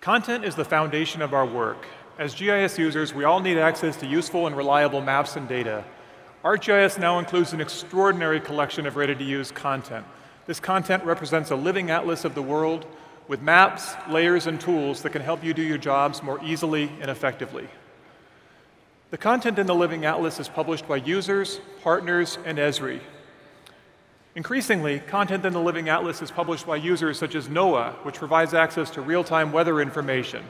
Content is the foundation of our work. As GIS users, we all need access to useful and reliable maps and data. ArcGIS now includes an extraordinary collection of ready-to-use content. This content represents a living atlas of the world with maps, layers, and tools that can help you do your jobs more easily and effectively. The content in the Living Atlas is published by users, partners, and Esri. Increasingly, content in the Living Atlas is published by users such as NOAA, which provides access to real-time weather information.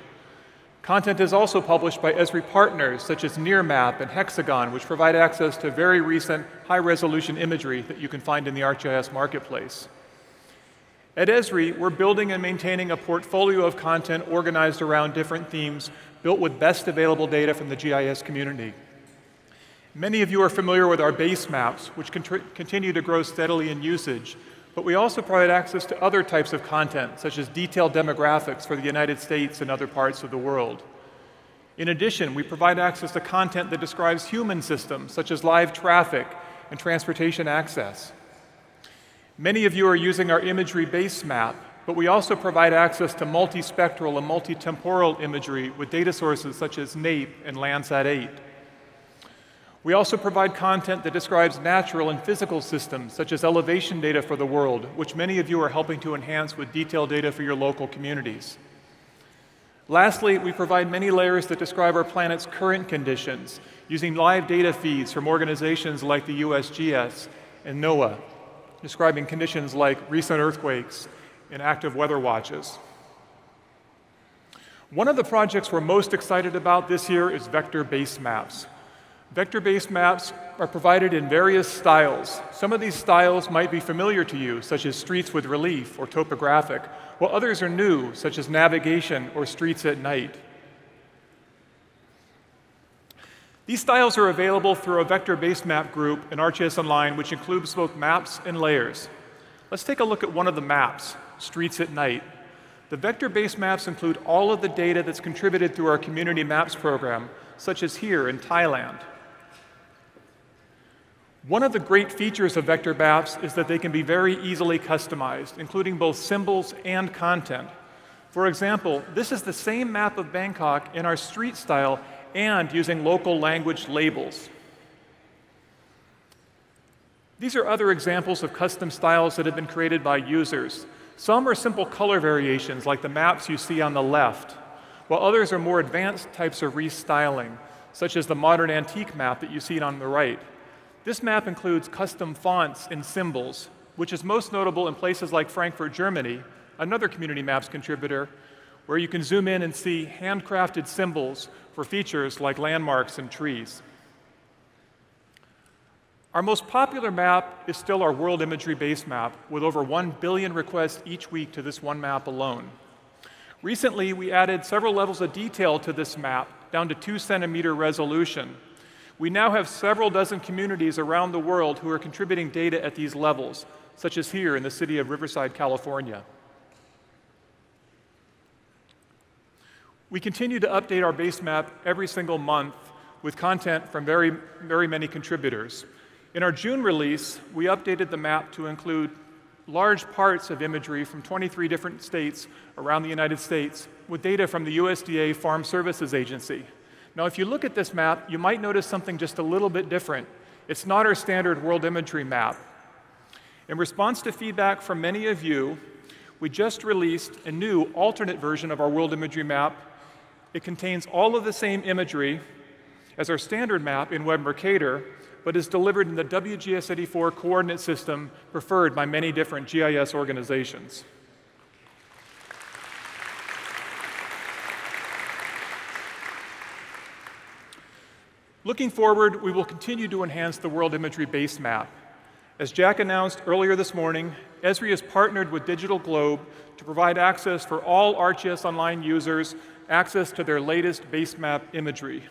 Content is also published by Esri partners such as Nearmap and Hexagon, which provide access to very recent high-resolution imagery that you can find in the ArcGIS marketplace. At Esri, we're building and maintaining a portfolio of content organized around different themes, built with best available data from the GIS community. Many of you are familiar with our base maps, which continue to grow steadily in usage, but we also provide access to other types of content, such as detailed demographics for the United States and other parts of the world. In addition, we provide access to content that describes human systems, such as live traffic and transportation access. Many of you are using our imagery base map, but we also provide access to multispectral and multitemporal imagery with data sources such as NAIP and Landsat 8. We also provide content that describes natural and physical systems, such as elevation data for the world, which many of you are helping to enhance with detailed data for your local communities. Lastly, we provide many layers that describe our planet's current conditions, using live data feeds from organizations like the USGS and NOAA, describing conditions like recent earthquakes and active weather watches. One of the projects we're most excited about this year is vector-based maps. Vector-based maps are provided in various styles. Some of these styles might be familiar to you, such as streets with relief or topographic, while others are new, such as navigation or streets at night. These styles are available through a vector-based map group in ArcGIS Online, which includes both maps and layers. Let's take a look at one of the maps, Streets at Night. The vector-based maps include all of the data that's contributed through our Community Maps program, such as here in Thailand. One of the great features of vector maps is that they can be very easily customized, including both symbols and content. For example, this is the same map of Bangkok in our street style and using local language labels. These are other examples of custom styles that have been created by users. Some are simple color variations, like the maps you see on the left, while others are more advanced types of restyling, such as the modern antique map that you see on the right. This map includes custom fonts and symbols, which is most notable in places like Frankfurt, Germany, another Community Maps contributor, where you can zoom in and see handcrafted symbols for features like landmarks and trees. Our most popular map is still our world imagery base map, with over 1 billion requests each week to this one map alone. Recently, we added several levels of detail to this map, down to 2 centimeter resolution, we now have several dozen communities around the world who are contributing data at these levels, such as here in the city of Riverside, California. We continue to update our base map every single month with content from very, very many contributors. In our June release, we updated the map to include large parts of imagery from 23 different states around the United States with data from the USDA Farm Services Agency. Now, if you look at this map, you might notice something just a little bit different. It's not our standard world imagery map. In response to feedback from many of you, we just released a new alternate version of our world imagery map. It contains all of the same imagery as our standard map in Web Mercator, but is delivered in the WGS84 coordinate system preferred by many different GIS organizations. Looking forward, we will continue to enhance the World Imagery Base Map. As Jack announced earlier this morning, Esri has partnered with Digital Globe to provide access for all ArcGIS Online users access to their latest base map imagery.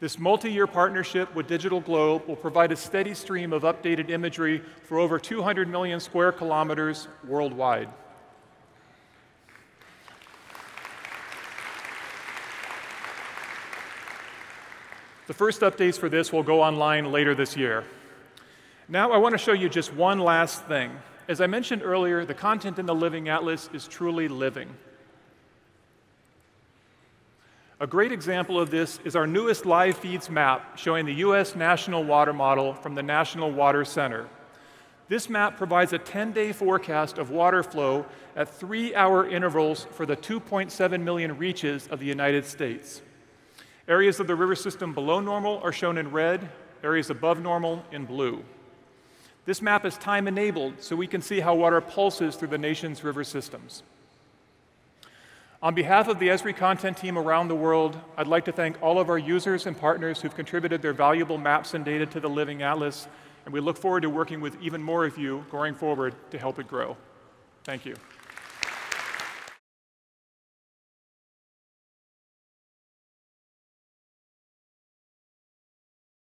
This multi-year partnership with Digital Globe will provide a steady stream of updated imagery for over 200 million square kilometers worldwide. The first updates for this will go online later this year. Now I want to show you just one last thing. As I mentioned earlier, the content in the Living Atlas is truly living. A great example of this is our newest live feeds map showing the U.S. National Water Model from the National Water Center. This map provides a 10-day forecast of water flow at three-hour intervals for the 2.7 million reaches of the United States. Areas of the river system below normal are shown in red, areas above normal in blue. This map is time enabled so we can see how water pulses through the nation's river systems. On behalf of the Esri content team around the world, I'd like to thank all of our users and partners who've contributed their valuable maps and data to the Living Atlas, and we look forward to working with even more of you going forward to help it grow. Thank you.